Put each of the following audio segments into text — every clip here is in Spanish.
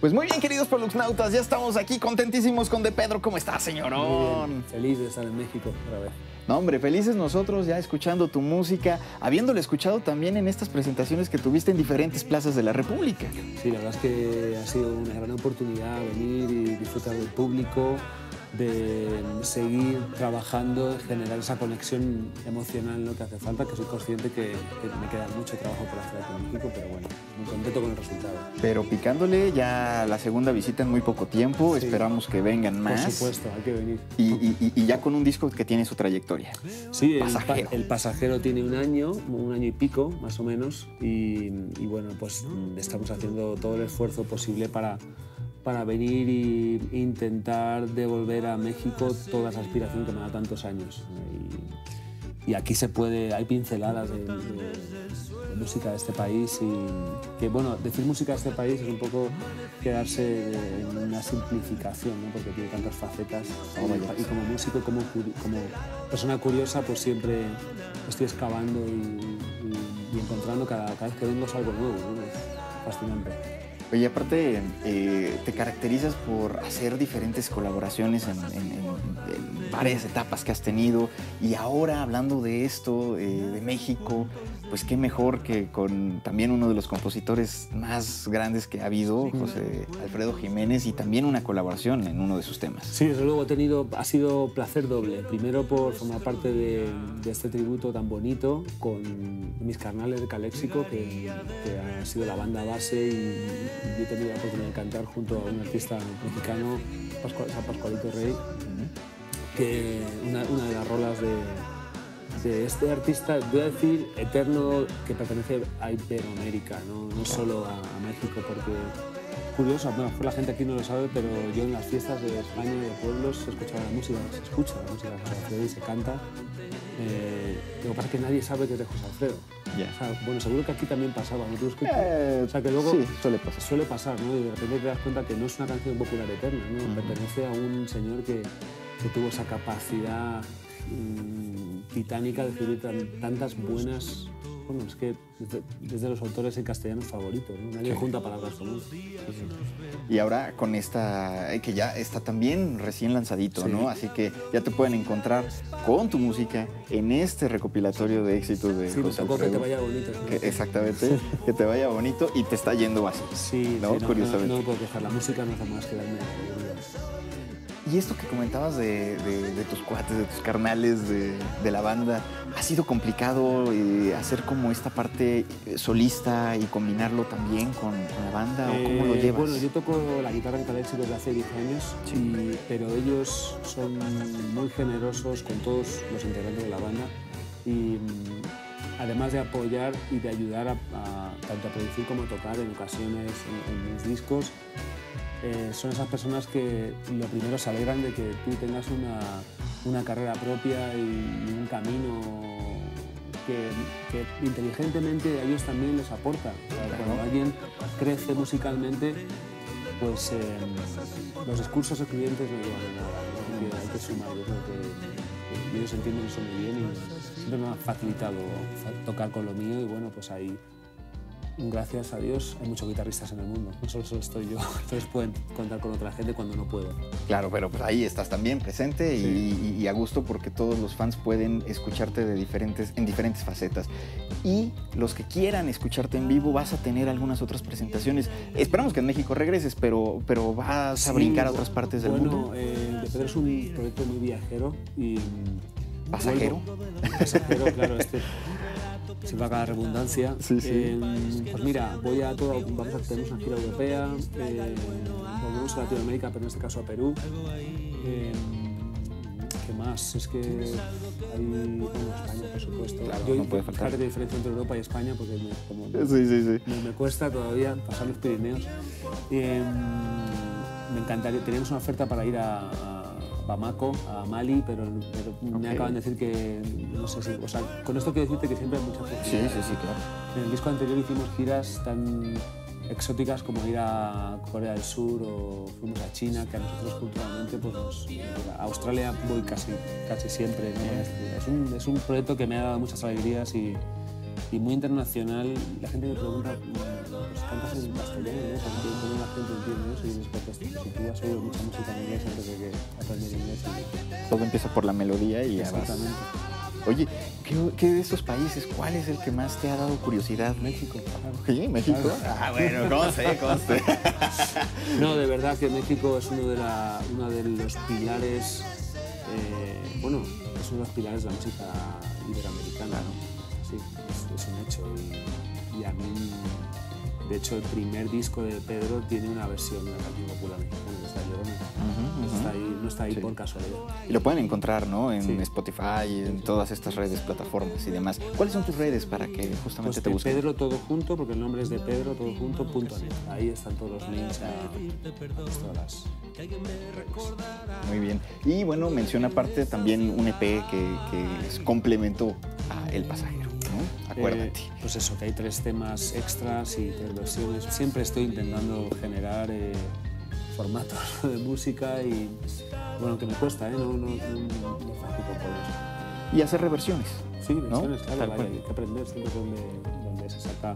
Pues muy bien, queridos Poluxnautas, ya estamos aquí contentísimos con De Pedro. ¿Cómo estás, señorón? Feliz de estar en México otra vez. No, hombre, felices nosotros ya escuchando tu música, habiéndole escuchado también en estas presentaciones que tuviste en diferentes plazas de la República. Sí, la verdad es que ha sido una gran oportunidad venir y disfrutar del público, de seguir trabajando, generar esa conexión emocional ¿no? que hace falta, que soy consciente que, que me queda mucho trabajo por hacer aquí en México, pero bueno, muy contento con el resultado. Pero picándole ya la segunda visita en muy poco tiempo, Sí. esperamos que vengan más. Por supuesto, hay que venir. Y, y- y ya con un disco que tiene su trayectoria. Sí, el, pa- Pasajero. el pasajero tiene un año, un año y pico más o menos, y, y bueno, pues estamos haciendo todo el esfuerzo posible para, para venir e intentar devolver a México toda esa aspiración que me da tantos años. Y, y aquí se puede, hay pinceladas de, de- de música de este país y que bueno, decir música de este país es un poco quedarse en una simplificación, ¿no? porque tiene tantas facetas Oh y como músico, como, como persona curiosa, pues siempre estoy excavando y, y- y encontrando cada, cada vez que vengo es algo nuevo, ¿no? Es fascinante. Oye, aparte, eh, te caracterizas por hacer diferentes colaboraciones en varias etapas que has tenido. Y ahora, hablando de esto, eh, de México, pues qué mejor que con también uno de los compositores más grandes que ha habido, José Alfredo Jiménez, y también una colaboración en uno de sus temas. Sí, desde luego he tenido, ha sido placer doble. Primero por formar parte de, de este tributo tan bonito con mis carnales de Caléxico, que, que ha sido la banda base y, y he tenido la oportunidad de cantar junto a un artista mexicano, Pascual, San Pascualito Rey, que una, una de las rolas de, de este artista, voy a decir eterno, que pertenece a Iberoamérica, no, no solo a, a México, porque curioso, bueno, la gente aquí no lo sabe, pero yo en las fiestas de España y de pueblos se escucha la música, se escucha la música de José Alfredo y se canta. Eh, lo que pasa es que nadie sabe que es de José Alfredo. Ya. O sea, bueno, seguro que aquí también pasaba, ¿no? Eh, o sea, que luego sí, suele pasar. suele pasar, ¿no? Y de repente te das cuenta que no es una canción popular eterna, ¿no? Pertenece a un señor que, que tuvo esa capacidad mm, titánica de escribir tan- tantas buenas... Bueno, es que desde, los autores en castellano favoritos, ¿no? Nadie junta palabras comunes. Y ahora con esta, eh, que ya está también recién lanzadito, Sí. ¿no? Así que ya te pueden encontrar con tu música en este recopilatorio de éxitos de Sí, José tocó que te Alfredo. vaya bonito. ¿no? Que- exactamente, que te vaya bonito y te está yendo así. Sí, ¿no? sí, no, Curiosamente. no, no puedo quejar. La música no hace más que darme. Y esto que comentabas de, de- de tus cuates, de tus carnales, de, de la banda, ¿ha sido complicado eh, hacer como esta parte solista y combinarlo también con, la banda? ¿O cómo lo Eh, llevas? Bueno, yo toco la guitarra en Caléxico desde hace 10 años, y- pero ellos son muy generosos con todos los integrantes de la banda y mm, además de apoyar y de ayudar a, a- tanto a producir como a tocar en ocasiones en, en mis discos, eh, son esas personas que lo primero se alegran de que tú tengas una, una carrera propia y, y un camino que, que inteligentemente a ellos también les aporta. O sea, Cuando alguien crece musicalmente, pues eh, los discursos excluyentes no llevan a nada. ¿no? Hay que- hay que sumar, yo creo que, ellos entienden eso muy bien y siempre me ha facilitado fa- tocar con lo mío y bueno, pues ahí gracias a Dios, hay muchos guitarristas en el mundo. No solo, solo estoy yo. Entonces pueden contar con otra gente cuando no pueden. Claro, pero pues ahí estás también presente y, y- y a gusto porque todos los fans pueden escucharte de diferentes, en diferentes facetas. Y los que quieran escucharte en vivo, vas a tener algunas otras presentaciones. Esperamos que en México regreses, pero, pero vas a Sí, brincar a otras partes del bueno, mundo. eh, De Pedro es un proyecto muy viajero y... mm, ¿Pasajero? vuelvo- Pasajero, claro. Este, se va a la redundancia. Sí, sí. Eh, pues mira, voy a todo, vamos a tener una gira europea, eh, volvemos a Latinoamérica, pero en este caso a Perú. Eh, ¿Qué más? Es que hay, bueno, España, por supuesto. Claro, Yo, no puede faltar. qué diferencia entre Europa y España, porque me, como Sí, sí, sí. me, me cuesta todavía pasar los Pirineos. Eh, me encantaría, teníamos una oferta para ir a, a Bamako, a Mali, pero, pero me Ok. acaban de decir que, no sé si, o sea, con esto quiero decirte que siempre hay mucha Sí, posibilidad. sí, sí, claro. En el disco anterior hicimos giras tan exóticas como ir a Corea del Sur o fuimos a China, que a nosotros culturalmente, pues nos- a Australia voy casi, casi siempre. ¿no? Es, es un, es un proyecto que me ha dado muchas alegrías y, y muy internacional. La gente me pregunta, cantas en castellano, ¿no? Porque cómo la gente entiende eso y si tú has oído mucha música en inglés antes de que aprender inglés. Y... Todo empieza por la melodía y ya vas. Oye, ¿qué, qué de estos países, cuál es el que más te ha dado curiosidad? México. Sí, México. Claro. Ah, bueno, ¿cómo sé? ¿Cómo sé? No, de verdad que México es uno de, la, uno de los pilares, eh, bueno, es uno de los pilares de la música iberoamericana, ¿no? Sí, es, es un hecho. Y, y a mí, de hecho, el primer disco de Pedro tiene una versión de la canción popular mexicana, que está No está ahí, no está ahí Sí. por casualidad. Y lo pueden encontrar, ¿no? En Sí. Spotify, en todas estas redes, plataformas y demás. ¿Cuáles son tus redes para que justamente Pues te busquen? Pedro todo junto, porque el nombre es de Pedro todo junto, punto net. Ahí están todos los links a, a todas las. Muy bien. Y bueno, menciona aparte también un EP que, que es complemento a El Pasajero, ¿no? Acuérdate. Eh, pues eso, que hay tres temas extras y tres versiones. Siempre estoy intentando generar eh, formatos de música y bueno, que me cuesta, ¿eh? No, no, no, no fácil componer. Y hacer reversiones. Sí, versiones, claro, hay que aprender siempre donde, donde se saca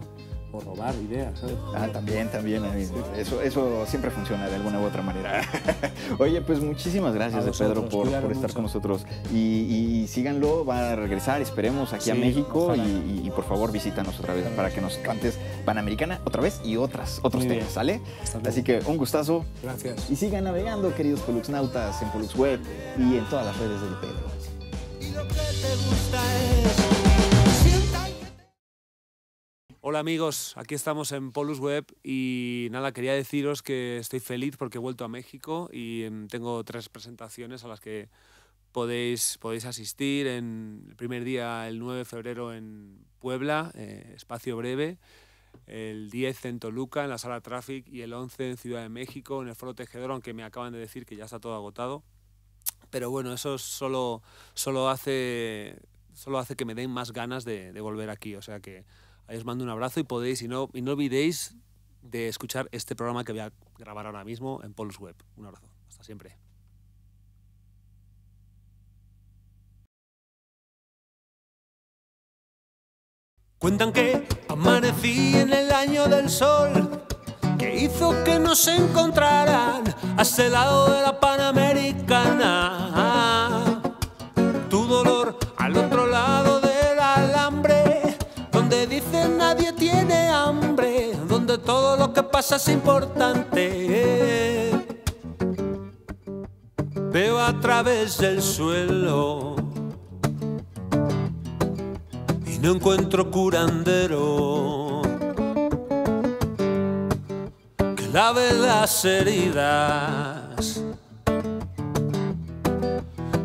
o robar ideas, ¿sabes? Ah, también, también. eh, Eso, eso siempre funciona de alguna u otra manera. Oye, pues muchísimas gracias, A de Pedro, vosotros, por, por estar mucho. con nosotros. Y, y síganlo, va a regresar, esperemos, aquí a México. Y, y- y por favor, visítanos otra vez para que nos cantes Panamericana otra vez y otras, otros Muy bien. temas, ¿sale? Así que un gustazo. Gracias. Y sigan navegando, queridos Poluxnautas, en Polux Web y en todas las redes del Pedro. Y lo que te gusta es Hola amigos, aquí estamos en Polus Web y nada, quería deciros que estoy feliz porque he vuelto a México y em, tengo tres presentaciones a las que podéis, podéis asistir. En el primer día, el 9 de febrero en Puebla, eh, espacio breve. El 10 en Toluca, en la sala Traffic. Y el 11 en Ciudad de México, en el Foro Tejedor, aunque me acaban de decir que ya está todo agotado. Pero bueno, eso solo, solo, hace, solo hace que me den más ganas de, de volver aquí. O sea que ahí os mando un abrazo y podéis, y no, y no olvidéis de escuchar este programa que voy a grabar ahora mismo en Polus Web. Un abrazo. Hasta siempre. Cuentan que amanecí en el año del sol que hizo que nos encontraran a este lado de la Panamericana. Todo lo que pasa es importante. Veo a través del suelo y no encuentro curandero que lave las heridas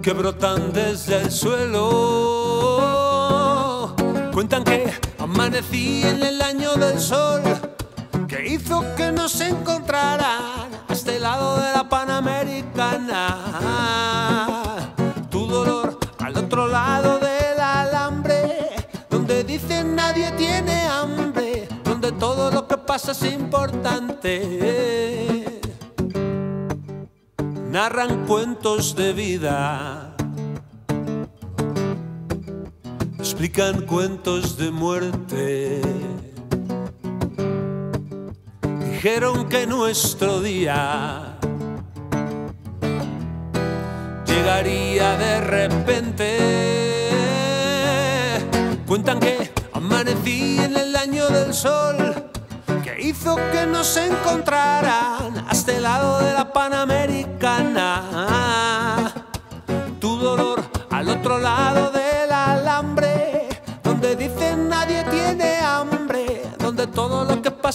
que brotan desde el suelo. Cuentan que amanecí en el año del sol nos encontraran a este lado de la Panamericana. Tu dolor al otro lado del alambre, donde dicen nadie tiene hambre, donde todo lo que pasa es importante. Narran cuentos de vida, explican cuentos de muerte. Dijeron que nuestro día llegaría de repente. Cuentan que amanecí en el año del sol que hizo que nos encontraran a este lado de la Panamericana. Tu dolor al otro lado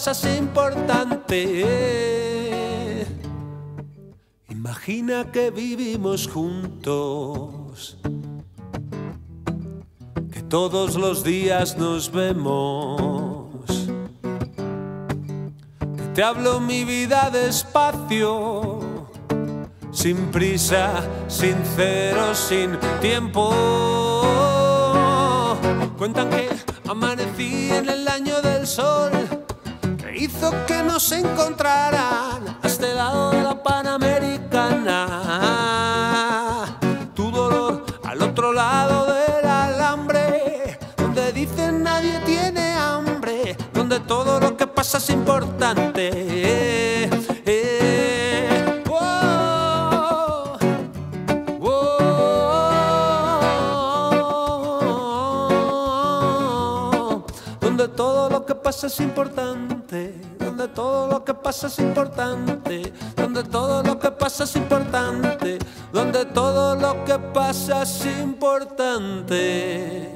lo que pasa es importante. Imagina que vivimos juntos, que todos los días nos vemos. Que te hablo mi vida despacio, sin prisa, sincero, sin tiempo. Cuentan que amanecí en el año del sol hizo que nos encontraran a este lado de la Panamericana. Tu dolor al otro lado del alambre, donde dicen nadie tiene donde todo lo que pasa es importante. Eh, eh. Oh, oh, donde todo lo que pasa es importante, todo lo que pasa es importante, donde todo lo que pasa es importante, donde todo lo que pasa es importante.